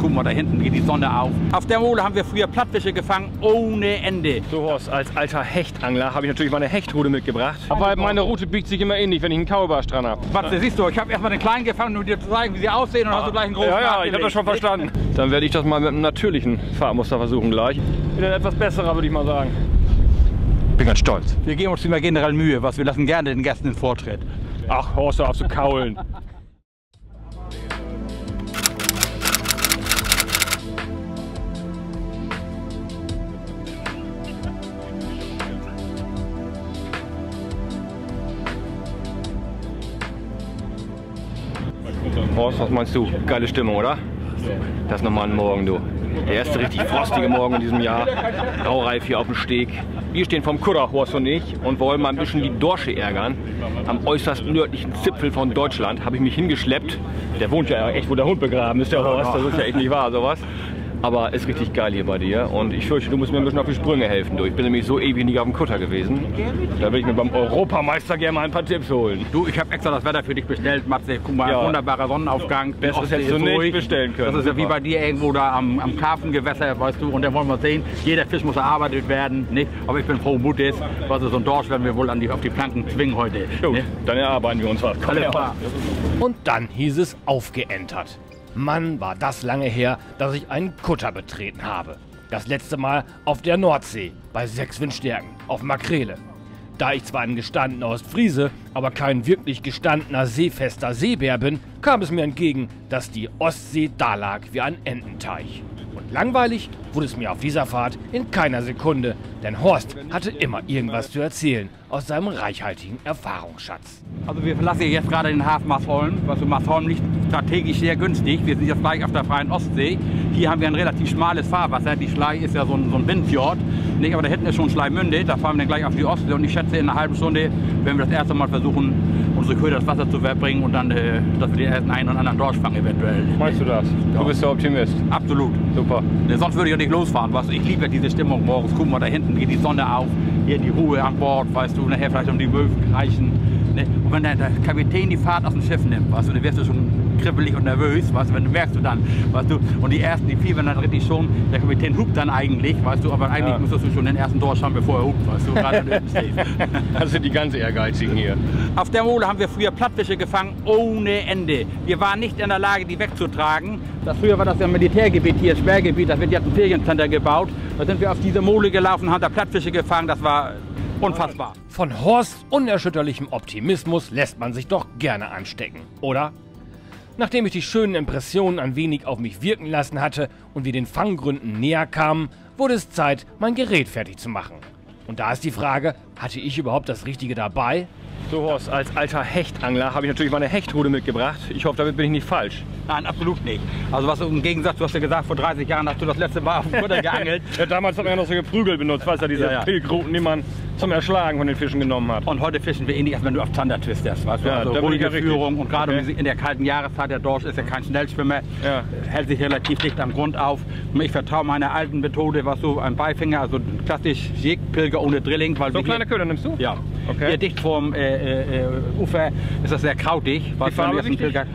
guck mal, da hinten geht die Sonne auf. Auf der Mole haben wir früher Plattfische gefangen ohne Ende. So Horst, als alter Hechtangler habe ich natürlich meine Hechtrute mitgebracht. Aber meine Route biegt sich immer ähnlich, wenn ich einen Kaubarsch dran habe. Warte, siehst du, ich habe erstmal den kleinen gefangen, um dir zu zeigen, wie sie aussehen und hast du gleich einen großen Ja, ja, ich habe das schon verstanden. Dann werde ich das mal mit einem natürlichen Fahrmuster versuchen gleich. Wieder etwas besserer, würde ich mal sagen. Bin ganz stolz. Wir geben uns immer generell Mühe, was wir lassen gerne den Gästen den Vortritt. Ach, Horst, auf zu kaulen. Horst, was meinst du? Geile Stimmung, oder? Das ist nochmal ein Morgen, du. Der erste richtig frostige Morgen in diesem Jahr. Graureif hier auf dem Steg. Wir stehen vom Kutter, Horst und ich, und wollen mal ein bisschen die Dorsche ärgern. Am äußerst nördlichen Zipfel von Deutschland habe ich mich hingeschleppt. Der wohnt ja echt, wo der Hund begraben ist, der Horst. Das ist ja echt nicht wahr, sowas. Aber ist richtig geil hier bei dir und ich fürchte, du musst mir ein bisschen auf die Sprünge helfen. Du. Ich bin nämlich so ewig nicht auf dem Kutter gewesen. Da will ich mir beim Europameister gerne mal ein paar Tipps holen. Du, ich habe extra das Wetter für dich bestellt, Matze. Guck mal, Ja. wunderbarer Sonnenaufgang. Besseres hättest du nicht ruhig. bestellen können. Das ist ja wie Super. bei dir irgendwo da am, am Karpfengewässer, weißt du. Und dann wollen wir sehen, jeder Fisch muss erarbeitet werden. Nicht? Aber ich bin froh Mutes. Was ist so ein Dorsch werden wir wohl an die, auf die Planken zwingen heute. Gut, Ne? dann erarbeiten wir uns was. Komm Alles klar. Und dann hieß es aufgeentert. Mann, war das lange her, dass ich einen Kutter betreten habe. Das letzte Mal auf der Nordsee, bei sechs Windstärken, auf Makrele. Da ich zwar ein gestandener Ostfriese, aber kein wirklich gestandener seefester Seebär bin, kam es mir entgegen, dass die Ostsee da lag wie ein Ententeich. Langweilig wurde es mir auf dieser Fahrt in keiner Sekunde, denn Horst hatte immer irgendwas zu erzählen aus seinem reichhaltigen Erfahrungsschatz. Also wir verlassen jetzt gerade den Hafen Marsholm. Was Marsholm liegt strategisch sehr günstig. Wir sind jetzt gleich auf der freien Ostsee. Hier haben wir ein relativ schmales Fahrwasser. Die Schlei ist ja so ein, so ein Windfjord. Nicht, aber da hinten ist schon Schleimünde. Da fahren wir dann gleich auf die Ostsee. Und ich schätze, in einer halben Stunde werden wir das erste Mal versuchen, unsere Köder das Wasser zu verbringen und dann, äh, dass wir den ersten einen oder anderen Dorsch fangen eventuell. Meinst du das? Ja. Du bist der Optimist. Absolut. Super. Ne, sonst würde ich ja nicht losfahren. Was, ich liebe diese Stimmung morgens. Guck mal, da hinten geht die Sonne auf. Hier die Ruhe an Bord, weißt du. Nachher vielleicht um die Möwen reichen. Ne? Und wenn der, der Kapitän die Fahrt aus dem Schiff nimmt, weißt du, dann wirst du schon kribbelig und nervös, weißt du, wenn du merkst du dann, weißt du, und die ersten, die fiebern dann richtig schon, der Kapitän hupt dann eigentlich, weißt du, aber eigentlich Ja. müsstest du schon den ersten Dorsch haben, bevor er hupt, weißt du, gerade. Das sind die ganz Ehrgeizigen hier. Auf der Mole haben wir früher Plattfische gefangen ohne Ende. Wir waren nicht in der Lage, die wegzutragen. Das früher war das ja Militärgebiet hier, Sperrgebiet, da wird jetzt ein Feriencenter gebaut. Da sind wir auf diese Mole gelaufen, haben da Plattfische gefangen, das war unfassbar. Von Horsts unerschütterlichem Optimismus lässt man sich doch gerne anstecken, oder? Nachdem ich die schönen Impressionen ein wenig auf mich wirken lassen hatte und wir den Fanggründen näher kamen, wurde es Zeit, mein Gerät fertig zu machen. Und da ist die Frage, hatte ich überhaupt das Richtige dabei? So Horst, als alter Hechtangler habe ich natürlich meine Hechtrute mitgebracht. Ich hoffe, damit bin ich nicht falsch. Nein, absolut nicht. Also was du im Gegensatz, du hast ja gesagt, vor 30 Jahren hast du das letzte Mal auf dem Kutter geangelt. Ja, damals hat man ja noch so Geprügel benutzt, weißt du, diese Ja, ja. Pilgruten, die man zum Erschlagen von den Fischen genommen hat. Und heute fischen wir ähnlich, als wenn du auf Zander twistest, weißt du? Ja, also ruhige richtig. Führung und gerade Okay. in der kalten Jahreszeit, der Dorsch ist ja kein Schnellschwimmer, Ja. hält sich relativ dicht am Grund auf. Ich vertraue meiner alten Methode, was so ein Beifinger, also klassisch Jigpilger ohne Drilling. Weil So kleine Köder nimmst du? Ja. Okay. Hier dicht vorm äh, äh, äh, Ufer ist das sehr krautig. Was Farbe wichtig? Pilger,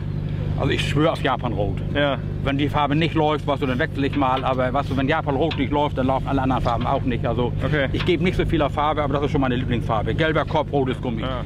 also ich schwöre auf Japanrot. Ja. Wenn die Farbe nicht läuft, was du, dann wechsle ich mal. Aber was du, wenn Japanrot nicht läuft, dann laufen alle anderen Farben auch nicht. Also Okay. ich gebe nicht so viel auf Farbe, aber das ist schon meine Lieblingsfarbe. Gelber Korb, rotes Gummi. Ja.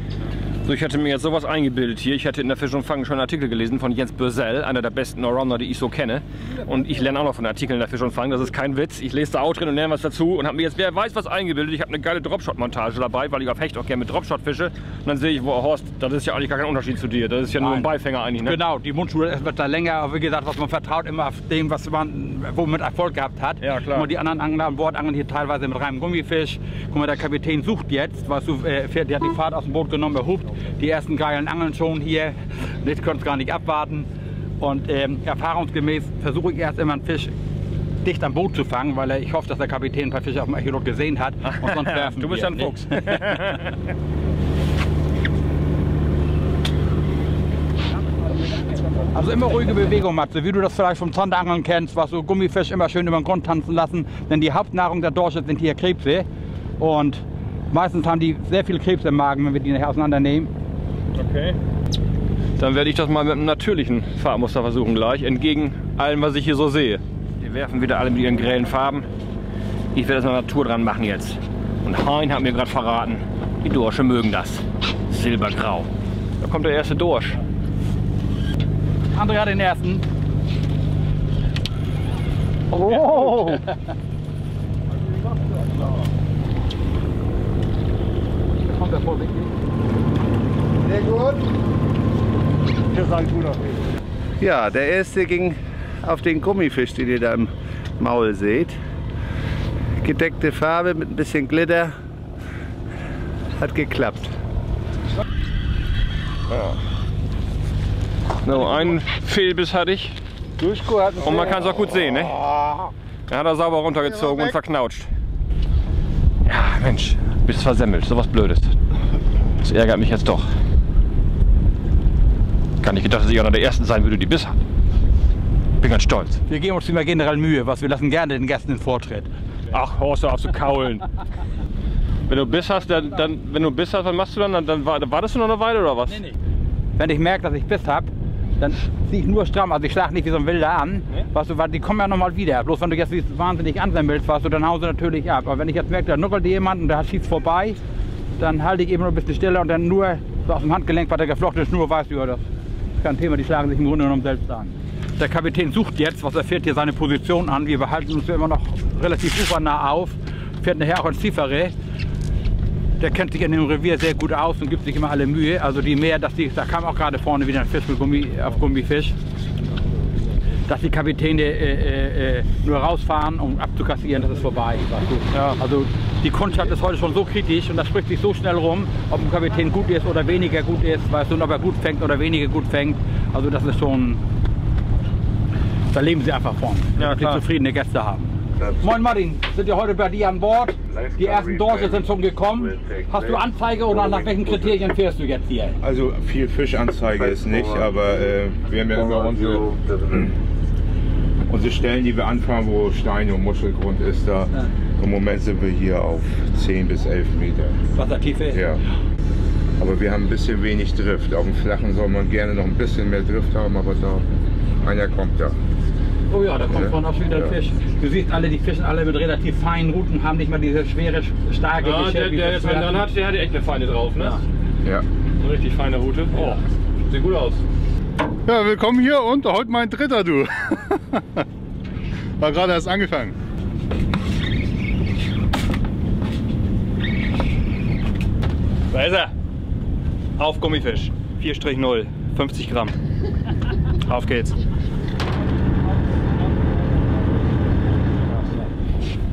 So, ich hätte mir jetzt sowas eingebildet hier. Ich hätte in der Fisch und Fang schon einen Artikel gelesen von Jens Bösell, einer der besten Allrounder, die ich so kenne. Und ich lerne auch noch von Artikeln in der Fisch und Fang. Das ist kein Witz. Ich lese da auch drin und lerne was dazu und habe mir jetzt, wer weiß, was eingebildet. Ich habe eine geile Dropshot-Montage dabei, weil ich auf Hecht auch gerne mit Dropshot fische. Und dann sehe ich, wo Horst, das ist ja eigentlich gar kein Unterschied zu dir. Das ist ja nur ein. Beifänger eigentlich, ne? Genau, die Mundschule wird da länger, aber wie gesagt, was man vertraut immer auf dem, was man womit Erfolg gehabt hat. Ja, klar. Mal, die anderen Angler an Bord angeln hier teilweise mit reinem Gummifisch. Guck mal, der Kapitän sucht jetzt, du, äh, fährt, der hat die Fahrt aus dem Boot genommen, er hupt. Die ersten geilen Angeln schon hier. Ich konnte es gar nicht abwarten. Und ähm, erfahrungsgemäß versuche ich erst immer einen Fisch dicht am Boot zu fangen, weil ich hoffe, dass der Kapitän ein paar Fische auf dem Echolot gesehen hat. Und sonst werfen Du bist ja ein? Fuchs. Also immer ruhige Bewegung, Matze, wie du das vielleicht vom Zanderangeln kennst, was so Gummifisch immer schön über den Grund tanzen lassen. Denn die Hauptnahrung der Dorsche sind hier Krebse. Und meistens haben die sehr viel Krebs im Magen, wenn wir die nachher auseinandernehmen. Okay. Dann werde ich das mal mit einem natürlichen Farbmuster versuchen gleich, entgegen allem, was ich hier so sehe. Die werfen wieder alle mit ihren grellen Farben. Ich werde das mal Natur dran machen jetzt. Und Hein hat mir gerade verraten, die Dorsche mögen das. Silbergrau. Da kommt der erste Dorsch. André hat den ersten. Oh! Vorsichtig. Sehr gut. Das ist ein guter Fisch. Ja, der erste ging auf den Gummifisch, den ihr da im Maul seht. Gedeckte Farbe mit ein bisschen Glitter. Hat geklappt. So, einen Fehlbiss hatte ich. Duschko hat Und man kann es auch gut sehen, ne? Er hat er sauber runtergezogen und verknautscht. Ja, Mensch, bist versemmelt. Sowas Blödes. Das ärgert mich jetzt doch. Gar nicht gedacht, dass ich einer der Ersten sein würde, die Biss hat. Bin ganz stolz. Wir geben uns immer generell Mühe, was wir lassen gerne den Gästen den Vortritt. Ach, Horst, auf zu kaulen. Wenn du Biss hast, dann, dann, wenn du Biss hast, was machst du dann? Dann, dann wa- wartest du noch eine Weile oder was? Wenn ich merke, dass ich Biss habe, dann ziehe ich nur stramm. Also ich schlage nicht wie so ein Wilder an. Weißt du, weil die kommen ja nochmal wieder. Bloß wenn du jetzt wahnsinnig ansammelst, weißt du, dann hauen sie natürlich ab. Aber wenn ich jetzt merke, da nuckelt jemand und der schießt vorbei, dann halte ich eben noch ein bisschen stiller und dann nur so aus dem Handgelenk, weil der geflochtene Schnur weißt du, ja, das ist kein Thema, die schlagen sich im Grunde genommen selbst an. Der Kapitän sucht jetzt, was er fährt hier seine Position an. Wir behalten uns ja immer noch relativ ufernah auf, fährt nachher auch ins Tiefere. Der kennt sich in dem Revier sehr gut aus und gibt sich immer alle Mühe. Also die mehr, dass die, da kam auch gerade vorne wieder ein Fisch mit Gummi, auf Gummifisch. Dass die Kapitäne äh, äh, äh, nur rausfahren, um abzukassieren, das ist vorbei. Ja. Also die Kundschaft ist heute schon so kritisch und das spricht sich so schnell rum, ob ein Kapitän gut ist oder weniger gut ist, weißt du, und ob er gut fängt oder weniger gut fängt. Also das ist schon, da leben sie einfach von, Ja, dass sie zufriedene Gäste haben. Moin Martin, sind wir heute bei dir an Bord? Die ersten Dorsche sind schon gekommen. Hast du Anzeige oder nach welchen Kriterien fährst du jetzt hier? Also viel Fischanzeige ist nicht, aber äh, wir haben ja immer unsere, unsere Stellen, die wir anfahren, wo Stein und Muschelgrund ist. Da im Moment sind wir hier auf 10 bis 11 Meter. Wassertiefe? Ja. Aber wir haben ein bisschen wenig Drift. Auf dem Flachen soll man gerne noch ein bisschen mehr Drift haben, aber da einer kommt da. Oh ja, da kommt Ja. vorne auch schon wieder ein Ja. Fisch. Du siehst alle, die fischen alle mit relativ feinen Routen, haben nicht mal diese schwere, starke Ja, der, wie der das jetzt einen dran hat, der hat echt eine feine drauf, ne? Ja. Ja. Eine richtig feine Route. Oh, sieht gut aus. Ja, willkommen hier und heute mein dritter, du. War gerade erst angefangen. Da ist er. Auf Gummifisch. 4-0, 50 Gramm. Auf geht's.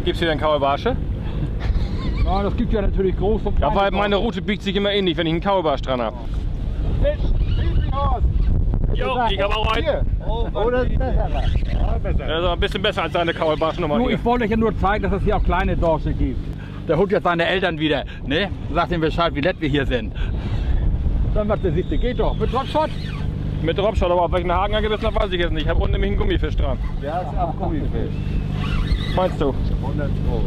Gibt's hier einen Kauerbarsche? Ja, das gibt ja natürlich groß und Ja, kleine weil meine. Route biegt sich immer ähnlich, wenn ich einen Kauerbarsch dran habe. Jo, ich habe auch einen. Oh, das ist besser. Der ist aber ein bisschen besser als seine Kauerbarschnummer ich wollte euch ja nur zeigen, dass es hier auch kleine Dorsche gibt. Der holt jetzt seine Eltern wieder, ne? Sagt ihm Bescheid, wie nett wir hier sind. Dann was der siebte, geht doch. Mit Dropshot? Mit Dropshot, aber auf welchen Haken er gebissen hat, weiß ich jetzt nicht. Ich habe unten nämlich einen Gummifisch dran. Der ist auf Gummifisch. Meinst du? 100 Pro.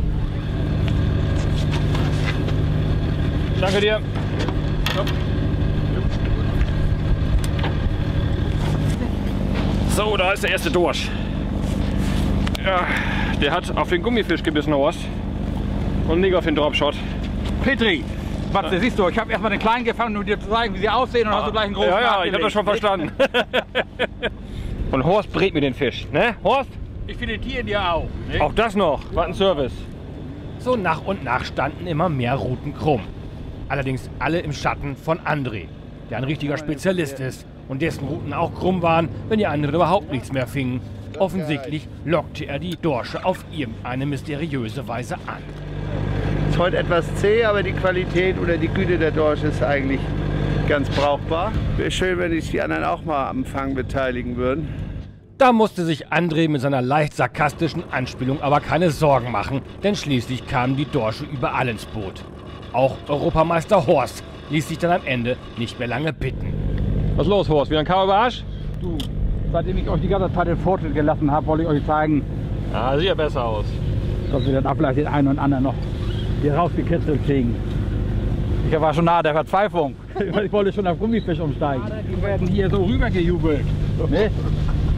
Danke dir. So, da ist der erste Dorsch. Ja, der hat auf den Gummifisch gebissen, Horst. Und nicht auf den Dropshot. Petri, was, das siehst du, ich habe erstmal den Kleinen gefangen, um dir zu zeigen, wie sie aussehen und hast du gleich einen großen Ja, ja, ich habe das schon verstanden. Und Horst brät mir den Fisch, ne? Horst? Ich filetiere dir auch. Ne? Auch das noch. Was ein Service. So nach und nach standen immer mehr Routen krumm. Allerdings alle im Schatten von André, der ein richtiger Spezialist ist und dessen Routen auch krumm waren, wenn die anderen überhaupt nichts mehr fingen. Offensichtlich lockte er die Dorsche auf irgendeine mysteriöse Weise an. Ist heute etwas zäh, aber die Qualität oder die Güte der Dorsche ist eigentlich ganz brauchbar. Wäre schön, wenn sich die anderen auch mal am Fang beteiligen würden. Da musste sich André mit seiner leicht sarkastischen Anspielung aber keine Sorgen machen, denn schließlich kamen die Dorsche überall ins Boot. Auch Europameister Horst ließ sich dann am Ende nicht mehr lange bitten. Was ist los, Horst? Wieder ein Kauerbarsch? Du, seitdem ich euch die ganze Zeit den Vortritt gelassen habe, wollte ich euch zeigen, Ah, sieht ja besser aus. dass wir dann vielleicht den einen und anderen noch hier rausgekitzelt kriegen. Ich war schon nahe der Verzweiflung. Ich wollte schon auf Gummifisch umsteigen. Die werden hier so rübergejubelt. Ne?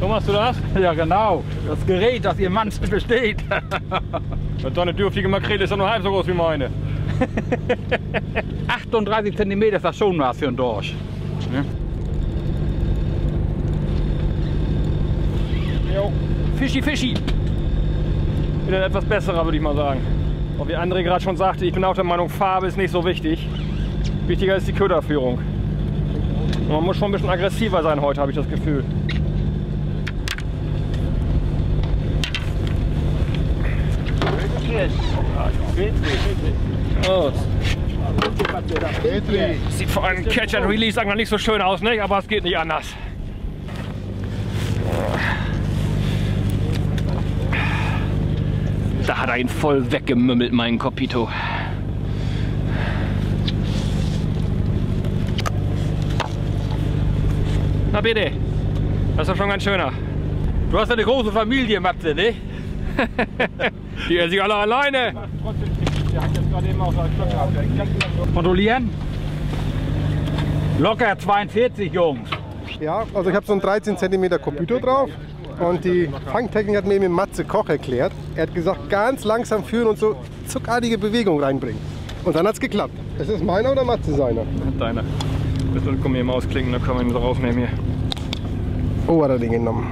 So machst du das? Ja, genau. Das Gerät, das ihr Mann besteht. Und so eine dürftige Makrele ist doch nur halb so groß wie meine. 38 cm ist das schon was für ein Dorsch. Ne? Jo. Fischi, Fischi. Wieder ein etwas besserer, würde ich mal sagen. Und wie André gerade schon sagte, ich bin auch der Meinung, Farbe ist nicht so wichtig. Wichtiger ist die Köderführung. Und man muss schon ein bisschen aggressiver sein heute, habe ich das Gefühl. Los. Sieht vor allem Catch and Release Angler nicht so schön aus, nicht? aber es geht nicht anders. Da hat er ihn voll weggemümmelt, meinen Copito. Na bitte, das ist doch schon ganz schöner. Du hast eine große Familie, Matze, ne? Die er sich alle alleine. Kontrollieren. Locker 42, Jungs. Ja, also ich habe so einen 13 cm Kopito drauf und die Fangtechnik hat mir eben Matze Koch erklärt. Er hat gesagt, ganz langsam führen und so zuckartige Bewegung reinbringen. Und dann hat es geklappt. Ist es meiner oder Matze seiner? Deiner. Das wird komm hier mal ausklinken, dann können wir ihn so rausnehmen hier. Oh, hat er den genommen.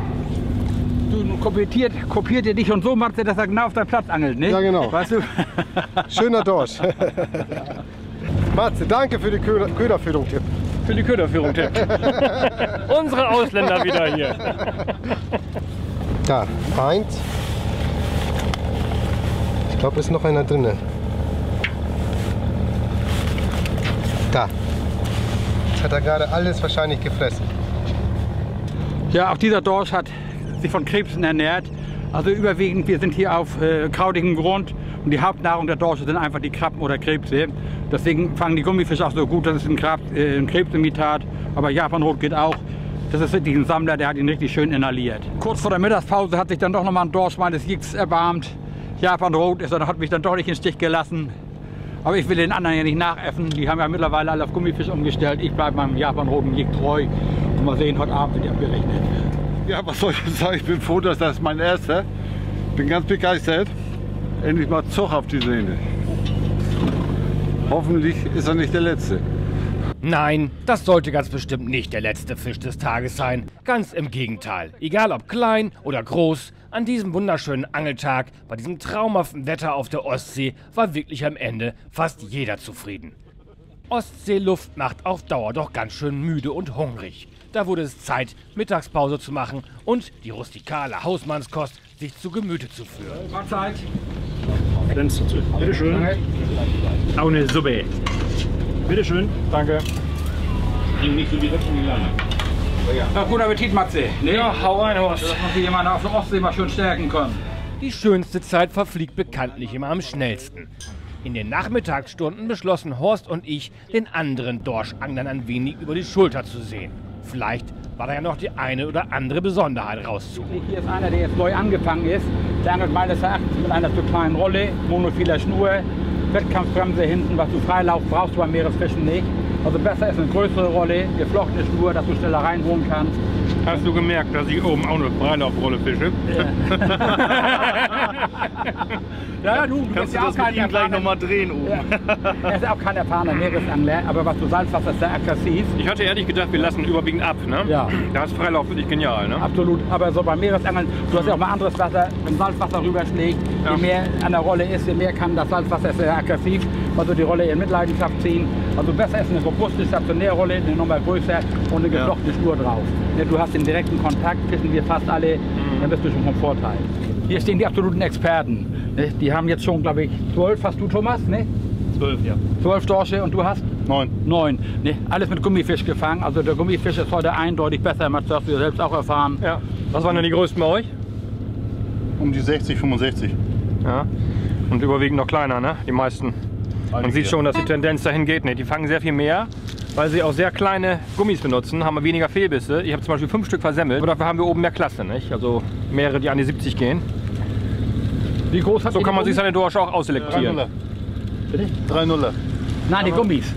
Du kopiert, kopiert ihr dich und so macht er, dass er genau auf deinen Platz angelt, ne? Ja, genau. Weißt du? Schöner Dorsch. Matze, danke für die Köder Köderführung-Tipp. Für die Köderführung, Tipp. Unsere Ausländer wieder hier. Da, eins. Ich glaube, ist noch einer drin. Da. Jetzt hat er gerade alles wahrscheinlich gefressen. Ja, auch dieser Dorsch hat sich von Krebsen ernährt. Also überwiegend, wir sind hier auf äh, krautigem Grund und die Hauptnahrung der Dorsche sind einfach die Krabben oder Krebse. Deswegen fangen die Gummifische auch so gut, das ist ein, Krab, äh, ein Krebsimitat, aber Japanrot geht auch. Das ist wirklich ein Sammler, der hat ihn richtig schön inhaliert. Kurz vor der Mittagspause hat sich dann doch nochmal ein Dorsch meines Jigs erbarmt. Japanrot ist, hat mich dann doch nicht in den Stich gelassen. Aber ich will den anderen ja nicht nachäffen. Die haben ja mittlerweile alle auf Gummifisch umgestellt. Ich bleibe meinem Japanroten Jig treu. Und mal sehen, heute Abend wird die abgerechnet. Ja, was soll ich sagen? Ich bin froh, dass das mein erster. Bin ganz begeistert. Endlich mal Zug auf die Sehne. Hoffentlich ist er nicht der letzte. Nein, das sollte ganz bestimmt nicht der letzte Fisch des Tages sein. Ganz im Gegenteil. Egal ob klein oder groß, an diesem wunderschönen Angeltag, bei diesem traumhaften Wetter auf der Ostsee, war wirklich am Ende fast jeder zufrieden. Ostseeluft macht auf Dauer doch ganz schön müde und hungrig. Da wurde es Zeit, Mittagspause zu machen und die rustikale Hausmannskost sich zu Gemüte zu führen. Mahlzeit. Bitte schön. Auch eine Suppe. Bitte schön. Danke. Ja, guten Appetit, Matze. Ne? Ja, hau rein, Horst. Dass man sich jemand auf der Ostsee mal schön stärken kann. Die schönste Zeit verfliegt bekanntlich immer am schnellsten. In den Nachmittagsstunden beschlossen Horst und ich, den anderen Dorschanglern ein wenig über die Schulter zu sehen. Vielleicht war da ja noch die eine oder andere Besonderheit rauszuholen. Hier ist einer, der jetzt neu angefangen ist. Der angelt meines Erachtens mit einer zu kleinen Rolle, monofiler Schnur, Wettkampfbremse hinten, was du Freilauf brauchst du beim Meeresfischen nicht. Also besser ist eine größere Rolle, geflochtene Schnur, dass du schneller reinholen kannst. Hast du gemerkt, dass ich oben auch eine Freilaufrolle fische? Ja, du, du bist ja auch kein erfahrener, drehen oben? er ist auch kein erfahrener Meeresangler, aber was du Salzwasser ist sehr aggressiv. Ich hatte ehrlich gedacht, wir lassen überwiegend ab. Ne? Ja. Da ist Freilauf wirklich genial. Ne? Absolut, aber so beim Meeresangeln, du hast ja auch mal anderes Wasser, wenn Salzwasser rüberschlägt, Ja. je mehr an der Rolle ist, je mehr kann das Salzwasser ist sehr aggressiv, also die Rolle in Mitleidenschaft ziehen. Also besser ist eine robuste Stationärrolle, eine Nummer größer und eine geflochtene Schnur drauf. Ne, Du hast den direkten Kontakt, wissen wir fast alle, Mhm. dann bist du schon vom Vorteil. Hier stehen die absoluten Experten. ne? Die haben jetzt schon, glaube ich, zwölf, hast du Thomas? Ne? Zwölf, ja. Zwölf Dorsche und du hast? Neun. Neun. Ne? Alles mit Gummifisch gefangen. Also der Gummifisch ist heute eindeutig besser, das hast du ja selbst auch erfahren. Ja. Was waren denn die größten bei euch? Um die 60, 65. Ja. Und überwiegend noch kleiner, ne? Die meisten. Man sieht schon, dass die Tendenz dahin geht. Ne? Die fangen sehr viel mehr, weil sie auch sehr kleine Gummis benutzen, haben wir weniger Fehlbisse. Ich habe zum Beispiel fünf Stück versemmelt. Aber dafür haben wir oben mehr Klasse, nicht? Also mehrere, die an die 70 gehen. Wie groß hat So kann man sich seine Dorsche auch 3 ausselektieren. Nuller. 3 Nuller. Nein, die Gummis.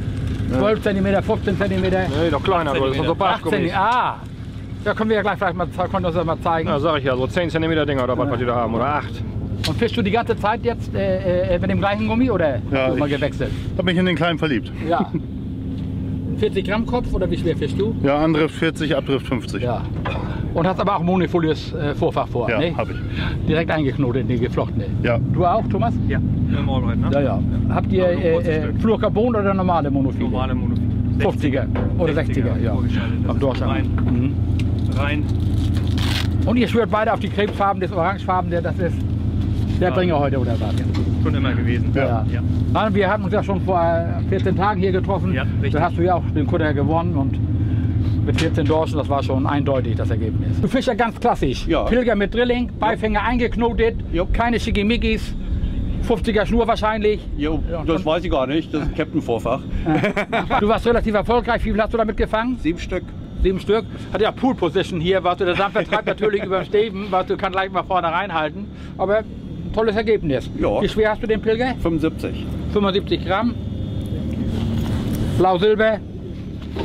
12 cm, 15 cm. Nee, doch kleiner, das sind so 18 Barschgummis. Ah, ja, können wir ja gleich vielleicht mal, können das mal zeigen. Ja, sag ich ja, so 10 cm Dinger oder was, was die da haben, oder 8. Und fischst du die ganze Zeit jetzt äh, äh, mit dem gleichen Gummi oder Ja, hast du mal ich- gewechselt? Hab mich in den Kleinen verliebt. Ja. 40 Gramm Kopf oder wie schwer fischst du? Ja, andere 40, Abdrift 50. Ja. Und hast aber auch ein monofolies äh, Vorfach vor, Ja, ne? hab ich. Direkt eingeknotet in die geflochtene. Ja. Du auch, Thomas? Ja, im ne? Ja, ja. Habt ihr äh, äh. Fluorcarbon oder normale Monofile? Normale Monofil. 50er oder 60er, ja. vorgeschaltet. Das Am ist Dorsch rein, Mhm. rein. Und ihr schwört beide auf die Krebsfarben, das Orangefarben, der das ist der Ja. Bringer heute oder was? Schon immer gewesen. Ja. ja. Nein, wir hatten uns ja schon vor äh, 14 Tagen hier getroffen. Ja, richtig. Da hast du ja auch den Kutter gewonnen und mit 14 Dorschen, das war schon eindeutig das Ergebnis. Du fischst ja ganz klassisch. Ja. Pilger mit Drilling, Beifänger eingeknotet, Ja. keine Schickimickis, 50er Schnur wahrscheinlich. Jo, Ja, das weiß ich gar nicht. Das ist Captain Vorfach. Du warst relativ erfolgreich. Wie viel hast du damit gefangen? Sieben Stück. Sieben Stück. Hat ja Pool Position hier, was du der Sand vertreibt natürlich über Steven, was du kannst gleich mal vorne reinhalten. Aber tolles Ergebnis. Ja. Wie schwer hast du den Pilger? 75. 75 Gramm. Blau-Silber.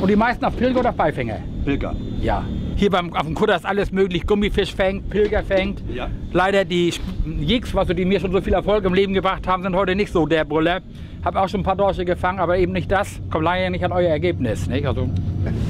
Und die meisten auf Pilger oder Beifänger? Pilger. Ja. Hier beim, auf dem Kutter ist alles möglich. Gummifisch fängt, Pilger fängt. Ja. Leider die Jigs, was die mir schon so viel Erfolg im Leben gebracht haben, sind heute nicht so der Brüller. Habe auch schon ein paar Dorsche gefangen, aber eben nicht das. Kommt leider nicht an euer Ergebnis. Nicht? Also,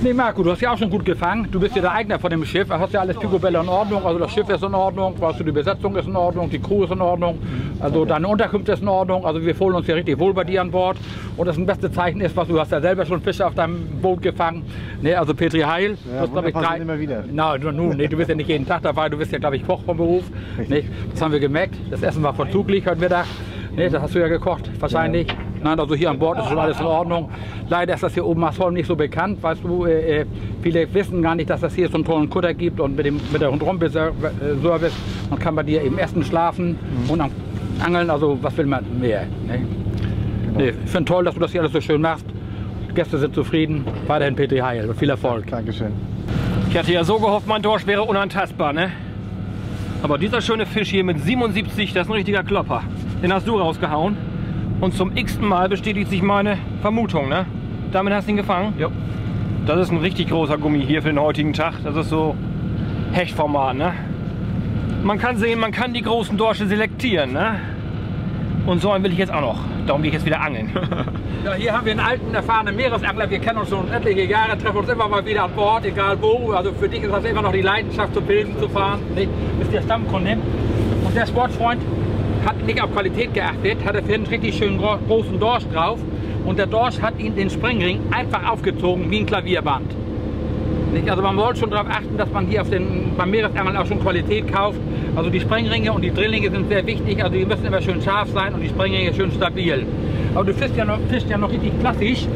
nee, Marco, du hast ja auch schon gut gefangen. Du bist ja der Eigner von dem Schiff. Du hast ja alles Picobello in Ordnung. Also das Schiff ist in Ordnung. Weißt du, die Besetzung ist in Ordnung. Die Crew ist in Ordnung. Also deine Unterkunft ist in Ordnung. Also wir fühlen uns hier richtig wohl bei dir an Bord. Und das beste Zeichen ist, was du hast ja selber schon Fische auf deinem Boot gefangen. Ne, also Petri Heil. Ja, hast, glaub ich, drei- immer wieder. na, nun, nee, du bist ja nicht jeden Tag dabei, du bist ja, glaube ich, Koch vom Beruf. Nicht? Das haben wir gemerkt. Das Essen war vorzüglich heute Mittag. Nee, das hast du ja gekocht, wahrscheinlich. Nein, also hier an Bord ist schon alles in Ordnung. Leider ist das hier oben Marsholm nicht so bekannt, weißt du. Äh, äh, viele wissen gar nicht, dass das hier so einen tollen Kutter gibt und mit, dem, mit der Rundrum-Service. Man kann bei dir eben essen, schlafen und am angeln, also was will man mehr. Ne? Nee, ich finde toll, dass du das hier alles so schön machst. Die Gäste sind zufrieden. Weiterhin Petri Heil und viel Erfolg. Dankeschön. Ich hatte ja so gehofft, mein Dorsch wäre unantastbar, ne? Aber dieser schöne Fisch hier mit 77, das ist ein richtiger Klopper. Den hast du rausgehauen. Und zum x-ten Mal bestätigt sich meine Vermutung, ne? Damit hast du ihn gefangen? Jo. Das ist ein richtig großer Gummi hier für den heutigen Tag. Das ist so Hechtformat, ne? Man kann sehen, man kann die großen Dorsche selektieren, ne? Und so einen will ich jetzt auch noch. Darum gehe ich jetzt wieder angeln. Ja, hier haben wir einen alten, erfahrenen Meeresangler. Wir kennen uns schon etliche Jahre, treffen uns immer mal wieder an Bord, egal wo. Also für dich ist das immer noch die Leidenschaft, zu Pilgen zu fahren. Nicht? Bist der Stammkunde. Und der Sportfreund hat nicht auf Qualität geachtet, hatte für einen richtig schönen gro großen Dorsch drauf. Und der Dorsch hat ihn den Springring einfach aufgezogen wie ein Klavierband. Nicht? Also man sollte schon darauf achten, dass man hier auf den, beim Meeresangeln auch schon Qualität kauft. Also die Springringe und die Drillinge sind sehr wichtig. Also die müssen immer schön scharf sein und die Springringe schön stabil. Aber du fischst ja noch, fischst ja noch richtig klassisch.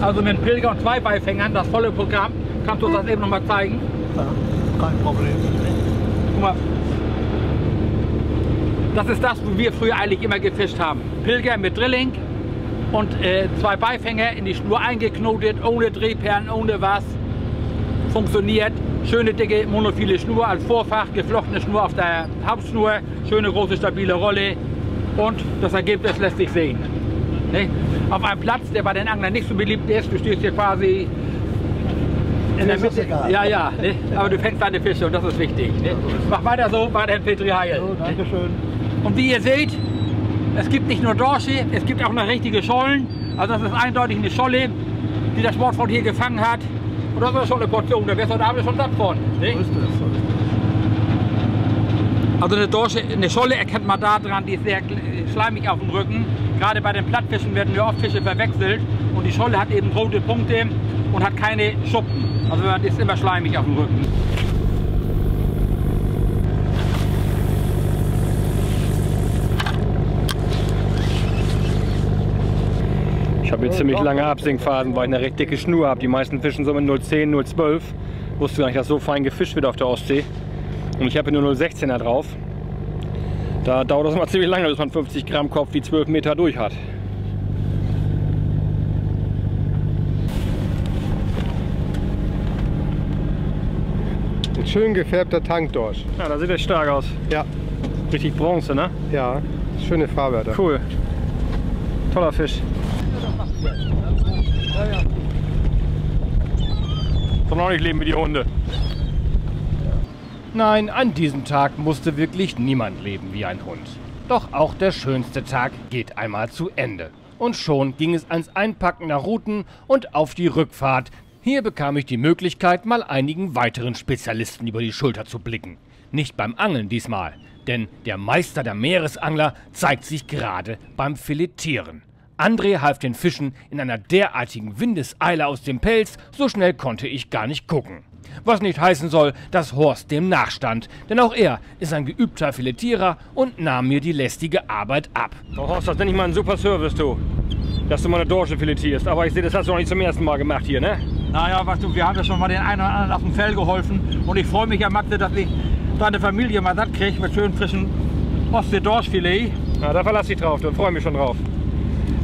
Also mit Pilger und zwei Beifängern, das volle Programm. Kannst du uns das eben noch mal zeigen? Kein Problem. Guck mal. Das ist das, wo wir früher eigentlich immer gefischt haben. Pilger mit Drilling und äh, zwei Beifänger in die Schnur eingeknotet, ohne Drehperlen, ohne was. Funktioniert. Schöne dicke monophile Schnur als Vorfach, geflochtene Schnur auf der Hauptschnur, schöne große stabile Rolle und das Ergebnis lässt sich sehen. Ne? Auf einem Platz, der bei den Anglern nicht so beliebt ist, du stehst hier quasi in der Mitte. Ja, ja, ne? aber du fängst deine Fische und das ist wichtig. Ne? Mach weiter so, weiterhin Petri Heil. Dankeschön. Und wie ihr seht, es gibt nicht nur Dorsche, es gibt auch noch richtige Schollen. Also das ist eindeutig eine Scholle, die der Sportfreund hier gefangen hat. Und das ist schon eine Portion, da wärst du heute Abend schon satt. Ne? Also eine Dorsche, eine Scholle erkennt man daran, die ist sehr schleimig auf dem Rücken. Gerade bei den Plattfischen werden ja oft Fische verwechselt. Und die Scholle hat eben rote Punkte und hat keine Schuppen. Also die ist immer schleimig auf dem Rücken. Ich habe jetzt ziemlich lange Absinkphasen, weil ich eine recht dicke Schnur habe. Die meisten fischen so mit 0,10, 0,12. Wusste gar nicht, dass so fein gefischt wird auf der Ostsee. Und ich habe hier nur 0,16er drauf. Da dauert das mal ziemlich lange, bis man 50 Gramm Kopf wie 12 Meter durch hat. Ein schön gefärbter Tankdorsch. Ja, da sieht er stark aus. Ja, Richtig Bronze, ne? ja, schöne Farbe hat er. Cool. Toller Fisch. Soll auch nicht leben wie die Hunde. Nein, an diesem Tag musste wirklich niemand leben wie ein Hund. Doch auch der schönste Tag geht einmal zu Ende. Und schon ging es ans Einpacken nach Routen und auf die Rückfahrt. Hier bekam ich die Möglichkeit, mal einigen weiteren Spezialisten über die Schulter zu blicken. Nicht beim Angeln diesmal, denn der Meister der Meeresangler zeigt sich gerade beim Filetieren. André half den Fischen in einer derartigen Windeseile aus dem Pelz, so schnell konnte ich gar nicht gucken. Was nicht heißen soll, dass Horst dem nachstand, denn auch er ist ein geübter Filetierer und nahm mir die lästige Arbeit ab. Oh, Horst, das nenne ich mal einen super Service, du. Dass du mal eine Dorsche filetierst. Aber ich sehe, das hast du noch nicht zum ersten Mal gemacht hier, ne? Naja, weißt du, wir haben ja schon mal den einen oder anderen auf dem Fell geholfen. Und ich freue mich ja, Matze, dass ich deine Familie mal satt kriege mit schön frischen Ostsee-Dorschfilet. Na, da verlasse ich drauf, du. Freue mich schon drauf.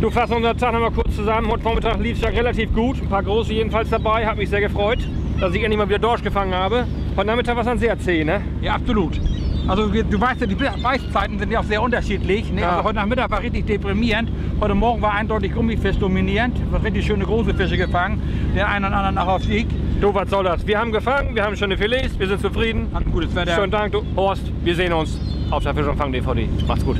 Du fassen unseren Tag noch mal kurz zusammen. Heute Vormittag lief es ja relativ gut. Ein paar große jedenfalls dabei. Hat mich sehr gefreut, dass ich endlich mal wieder Dorsch gefangen habe. Heute Nachmittag war es dann sehr zäh, ne? Ja, absolut. Also du weißt ja, die Beißzeiten sind ja auch sehr unterschiedlich. Ne? Ja. Also heute Nachmittag war richtig deprimierend. Heute Morgen war eindeutig Gummifisch dominierend. Wir haben richtig schöne große Fische gefangen. Der einen oder anderen auch auf Sieg. Du, was soll das? Wir haben gefangen, wir haben schöne Filets, wir sind zufrieden. Hat ein gutes Wetter. Schönen Dank, du. Horst, wir sehen uns auf der Fisch und Fang DVD. Macht's gut.